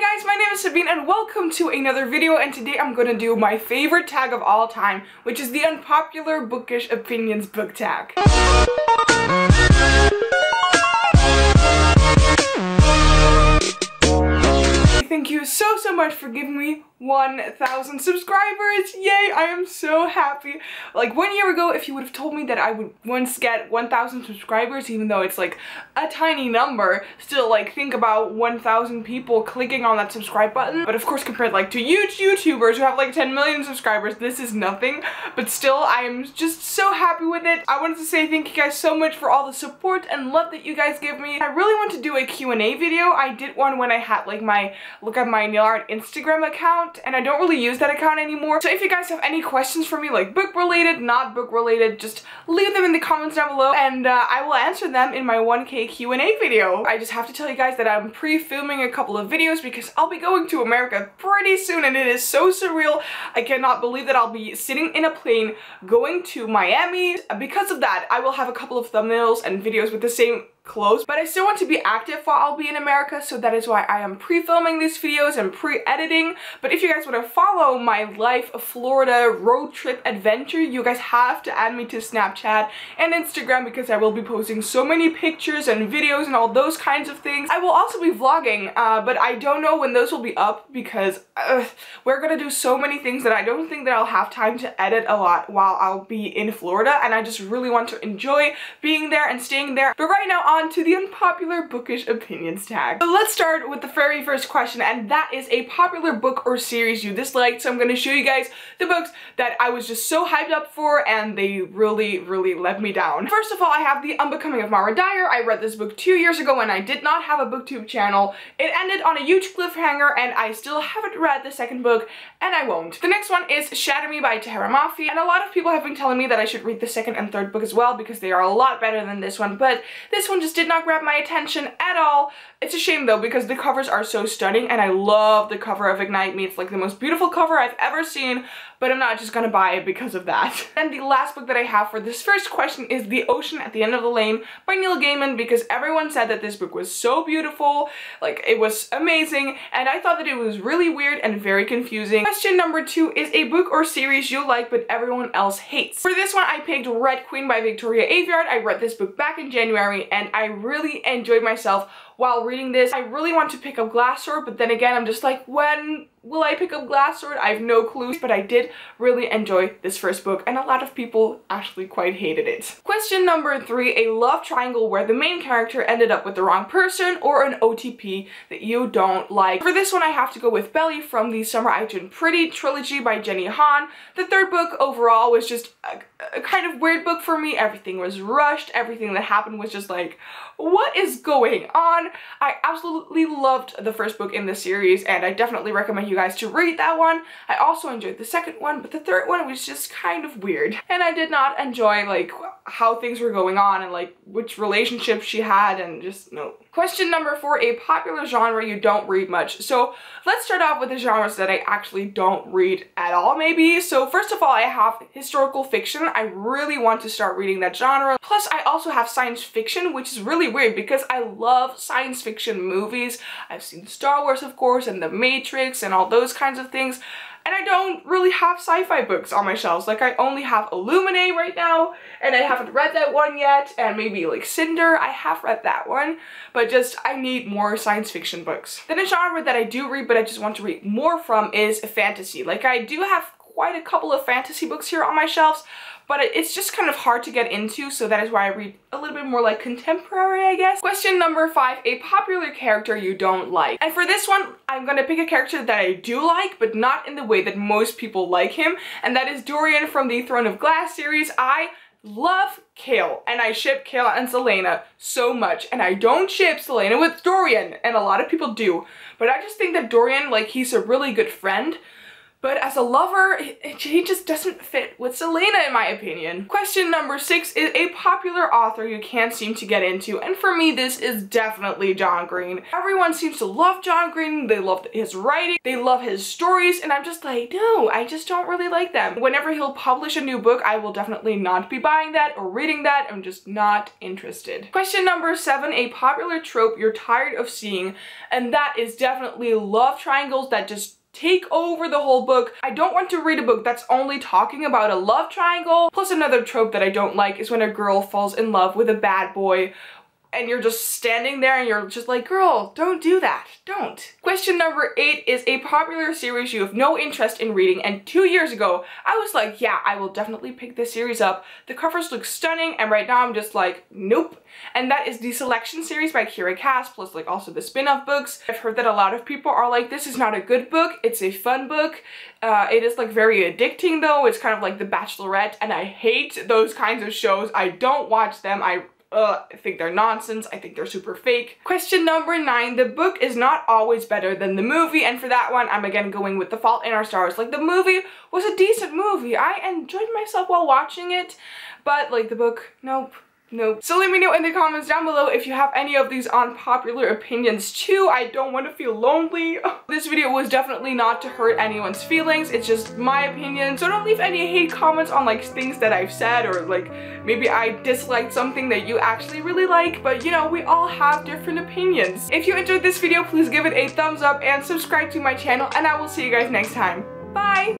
Hi guys, my name is Sabine and welcome to another video and today I'm going to do my favorite tag of all time, which is the unpopular bookish opinions book tag. Much for giving me 1,000 subscribers. Yay, I am so happy. Like one year ago, if you would have told me that I would once get 1,000 subscribers, even though it's like a tiny number, still like think about 1,000 people clicking on that subscribe button. But of course, compared like to huge YouTubers who have like 10 million subscribers, this is nothing. But still, I am just so happy with it. I wanted to say thank you guys so much for all the support and love that you guys give me. I really want to do a Q&A video. I did one when I had like my look at my nail art Instagram account and I don't really use that account anymore. So if you guys have any questions for me like book related, not book related, just leave them in the comments down below and uh, I will answer them in my 1k Q&A video. I just have to tell you guys that I'm pre-filming a couple of videos because I'll be going to America pretty soon and it is so surreal. I cannot believe that I'll be sitting in a plane going to Miami. Because of that, I will have a couple of thumbnails and videos with the same close but I still want to be active while I'll be in America so that is why I am pre-filming these videos and pre-editing but if you guys want to follow my life of Florida road trip adventure you guys have to add me to Snapchat and Instagram because I will be posting so many pictures and videos and all those kinds of things. I will also be vlogging uh, but I don't know when those will be up because uh, we're gonna do so many things that I don't think that I'll have time to edit a lot while I'll be in Florida and I just really want to enjoy being there and staying there but right now on to the unpopular bookish opinions tag. So let's start with the very first question and that is a popular book or series you disliked. So I'm going to show you guys the books that I was just so hyped up for and they really, really let me down. First of all, I have The Unbecoming of Mara Dyer. I read this book two years ago when I did not have a booktube channel. It ended on a huge cliffhanger and I still haven't read the second book and I won't. The next one is Shatter Me by Tahereh Mafi and a lot of people have been telling me that I should read the second and third book as well because they are a lot better than this one but this one just just did not grab my attention at all. It's a shame though because the covers are so stunning and I love the cover of Ignite Me. It's like the most beautiful cover I've ever seen, but I'm not just gonna buy it because of that. And the last book that I have for this first question is The Ocean at the End of the Lane by Neil Gaiman because everyone said that this book was so beautiful, like it was amazing, and I thought that it was really weird and very confusing. Question number two is a book or series you like but everyone else hates. For this one, I picked Red Queen by Victoria Aveyard. I read this book back in January and I really enjoyed myself while reading this. I really want to pick up Glass Sword, but then again, I'm just like, when will I pick up Glass Sword? I have no clue, but I did really enjoy this first book, and a lot of people actually quite hated it. Question number three, a love triangle where the main character ended up with the wrong person, or an OTP that you don't like. For this one, I have to go with Belly from the Summer I Turned Pretty trilogy by Jenny Han. The third book overall was just a, a kind of weird book for me. Everything was rushed, everything that happened was just like, what is going on? I absolutely loved the first book in the series and I definitely recommend you guys to read that one. I also enjoyed the second one, but the third one was just kind of weird. And I did not enjoy like how things were going on and like which relationship she had and just no. Question number four, a popular genre you don't read much. So let's start off with the genres that I actually don't read at all maybe. So first of all, I have historical fiction. I really want to start reading that genre. Plus I also have science fiction, which is really weird because I love science fiction movies. I've seen Star Wars of course and The Matrix and all those kinds of things and I don't really have sci-fi books on my shelves. Like I only have Illuminae right now and I haven't read that one yet and maybe like Cinder, I have read that one, but just I need more science fiction books. Then a genre that I do read but I just want to read more from is fantasy. Like I do have quite a couple of fantasy books here on my shelves, but it's just kind of hard to get into, so that is why I read a little bit more like contemporary, I guess. Question number five, a popular character you don't like. And for this one, I'm gonna pick a character that I do like, but not in the way that most people like him, and that is Dorian from the Throne of Glass series. I love Chaol, and I ship Chaol and Celaena so much and I don't ship Celaena with Dorian and a lot of people do but I just think that Dorian like he's a really good friend but as a lover, he just doesn't fit with Celaena in my opinion. Question number six is a popular author you can't seem to get into, and for me this is definitely John Green. Everyone seems to love John Green, they love his writing, they love his stories, and I'm just like, no, I just don't really like them. Whenever he'll publish a new book, I will definitely not be buying that or reading that, I'm just not interested. Question number seven, a popular trope you're tired of seeing, and that is definitely love triangles that just take over the whole book. I don't want to read a book that's only talking about a love triangle. Plus another trope that I don't like is when a girl falls in love with a bad boy and you're just standing there and you're just like, girl, don't do that. Don't. Question number eight is a popular series you have no interest in reading and two years ago, I was like, yeah, I will definitely pick this series up. The covers look stunning and right now I'm just like, nope. And that is the Selection series by Kiera Cass plus like also the spin-off books. I've heard that a lot of people are like, this is not a good book, it's a fun book. Uh, it is like very addicting though, it's kind of like The Bachelorette and I hate those kinds of shows. I don't watch them, I uh, I think they're nonsense. I think they're super fake. Question number nine, the book is not always better than the movie. And for that one, I'm again going with The Fault in Our Stars. Like the movie was a decent movie. I enjoyed myself while watching it, but like the book, nope. Nope. So let me know in the comments down below if you have any of these unpopular opinions too. I don't want to feel lonely. this video was definitely not to hurt anyone's feelings. It's just my opinion. So don't leave any hate comments on like things that I've said or like maybe I disliked something that you actually really like. But you know, we all have different opinions. If you enjoyed this video, please give it a thumbs up and subscribe to my channel and I will see you guys next time. Bye!